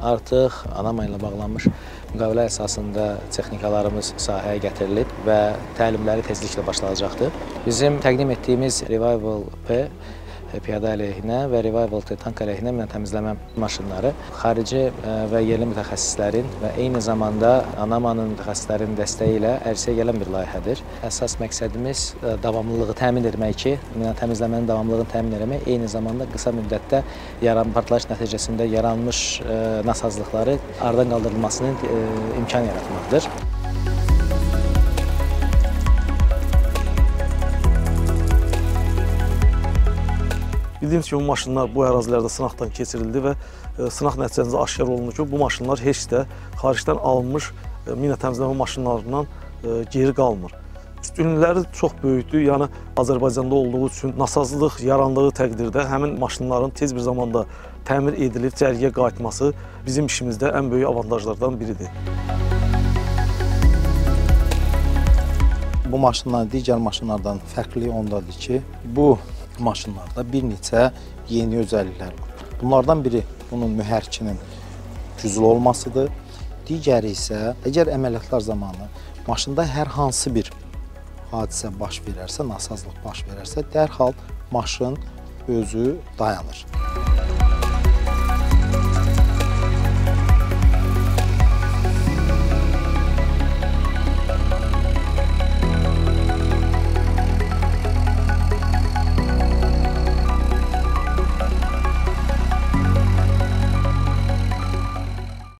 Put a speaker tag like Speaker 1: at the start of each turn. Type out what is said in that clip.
Speaker 1: Artıq Anama ilə bağlanmış müqavilə əsasında texnikalarımız sahəyə gətirilib və təlimləri tezliklə başlanacaqdır. Bizim təqdim etdiyimiz Revival P piyada əleyhinə və Revival tank əleyhinə minə təmizləmə maşınları xarici və yerli mütəxəssislərin və eyni zamanda Anamanın mütəxəssislərinin dəstəyi ilə ərsəyə gələn bir layihədir. Əsas məqsədimiz davamlılığı təmin etmək ki, minə təmizləmənin davamlılığını təmin etmək, eyni zamanda qısa müddətdə yaran partlayış nəticəsində yaranmış nasazlıqları aradan qaldırılmasının imkan yaratmaqdır.
Speaker 2: Bildiyimiz kimi bu maşınlar bu ərazilərdə sınaqdan keçirildi və sınaq nəticəsində aşkar olundu ki, bu maşınlar heç də xaricdən alınmış mina təmizləmə maşınlarından geri qalmır. Üstünlükləri çox böyükdür, yəni Azərbaycanda olduğu üçün nasazlıq yarandığı təqdirdə həmin maşınların tez bir zamanda təmir edilib cərgəyə qayıtması bizim işimizdə ən böyük avantajlardan biridir.
Speaker 3: Bu maşınların digər maşınlardan fərqliliyi ondadır ki, bu maşınlarda bir neçə yeni özəlliklər var. Bunlardan biri bunun mühərrikinin güclü olmasıdır. Digəri isə əgər əməliyyatlar zamanı maşında hər hansı bir hadisə baş verərsə, nasazlıq baş verərsə, dərhal maşın özü dayanır.